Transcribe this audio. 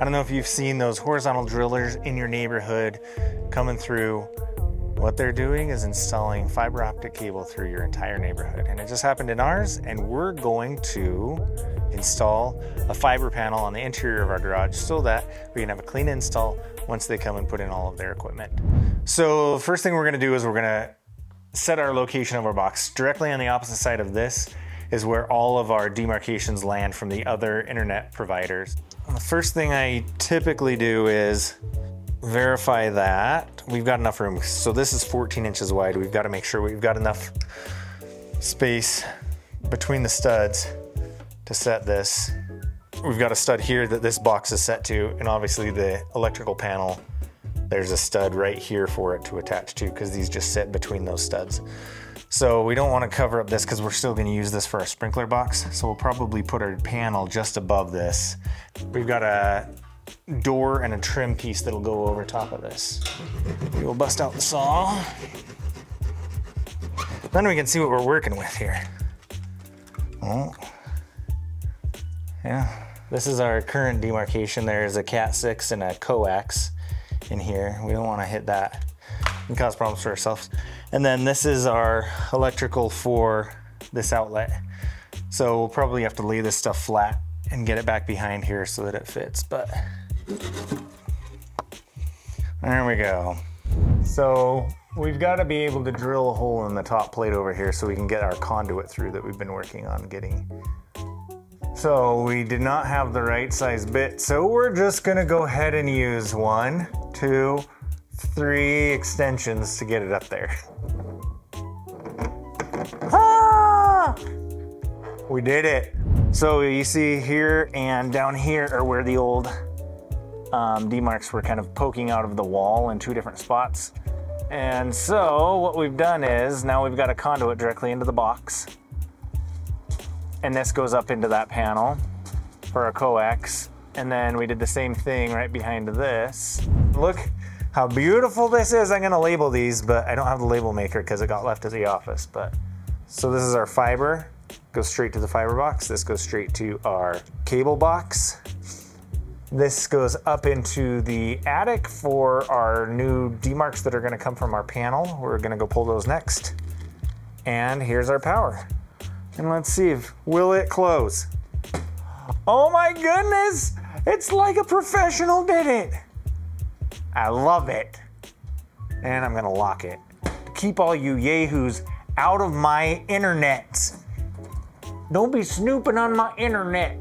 I don't know if you've seen those horizontal drillers in your neighborhood coming through. What they're doing is installing fiber optic cable through your entire neighborhood. And it just happened in ours, and we're going to install a fiber panel on the interior of our garage so that we can have a clean install once they come and put in all of their equipment. So first thing we're gonna do is we're gonna set our location of our box. Directly on the opposite side of this is where all of our demarcations land from the other internet providers. The first thing I typically do is verify that we've got enough room. So this is 14 inches wide. We've got to make sure we've got enough space between the studs to set this. We've got a stud here that this box is set to, and obviously the electrical panel, there's a stud right here for it to attach to because these just sit between those studs. So we don't want to cover up this because we're still going to use this for our sprinkler box. So we'll probably put our panel just above this. We've got a door and a trim piece that'll go over top of this. We will bust out the saw. Then we can see what we're working with here. Oh. Yeah. This is our current demarcation. There's a Cat 6 and a coax in here. We don't want to hit that and cause problems for ourselves. And then this is our electrical for this outlet. So we'll probably have to lay this stuff flat and get it back behind here so that it fits, but there we go. So we've got to be able to drill a hole in the top plate over here so we can get our conduit through that we've been working on getting. So we did not have the right size bit, so we're just gonna go ahead and use one, two, three extensions to get it up there. Ah! We did it. So you see here and down here are where the old um, demarcs were kind of poking out of the wall in two different spots. And so what we've done is now we've got a conduit directly into the box. And this goes up into that panel for a coax. And then we did the same thing right behind this. Look how beautiful this is. I'm gonna label these, but I don't have the label maker because it got left at the office. But So this is our fiber, goes straight to the fiber box. This goes straight to our cable box. This goes up into the attic for our new demarcs that are gonna come from our panel. We're gonna go pull those next. And here's our power. And let's see if, will it close? Oh my goodness! It's like a professional did it. I love it. And I'm gonna lock it. Keep all you yahoos out of my internet. Don't be snooping on my internet.